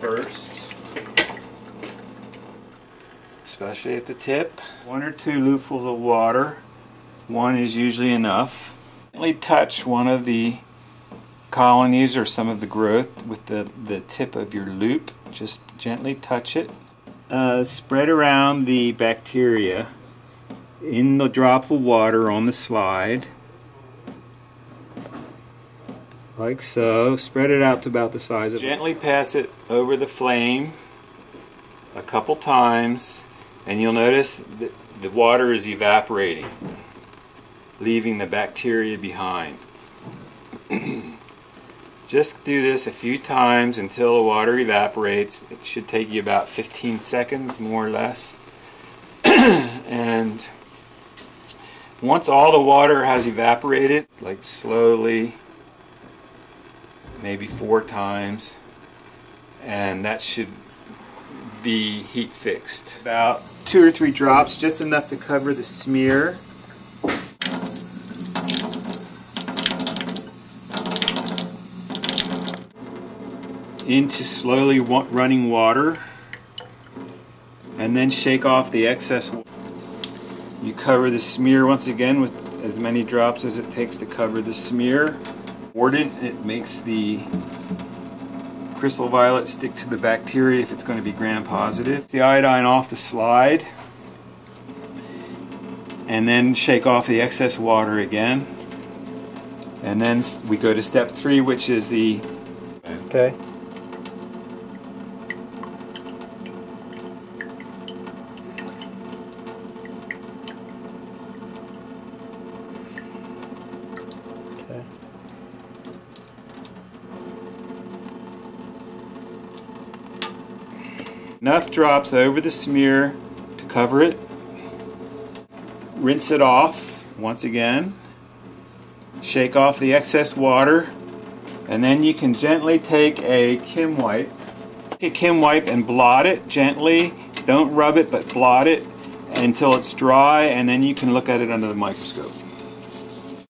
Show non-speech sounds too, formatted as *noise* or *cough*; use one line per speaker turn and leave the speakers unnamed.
first. Especially at the tip. One or two loopfuls of water. One is usually enough. Gently touch one of the colonies or some of the growth with the, the tip of your loop. Just gently touch it. Uh, spread around the bacteria in the drop of water on the slide like so spread it out to about the size of gently pass it over the flame a couple times and you'll notice that the water is evaporating leaving the bacteria behind. *clears throat* Just do this a few times until the water evaporates. It should take you about 15 seconds more or less. *clears throat* And once all the water has evaporated, like slowly, maybe four times, and that should be heat fixed. About two or three drops, just enough to cover the smear. Into slowly running water, and then shake off the excess. You cover the smear once again with as many drops as it takes to cover the smear. Mordant, it makes the crystal violet stick to the bacteria if it's going to be gram positive. The iodine off the slide and then shake off the excess water again. And then we go to step three, which is the.
Okay.
Enough drops over the smear to cover it. Rinse it off once again. Shake off the excess water. And then you can gently take a Kim wipe. Take a Kim wipe and blot it gently. Don't rub it, but blot it until it's dry, and then you can look at it under the microscope.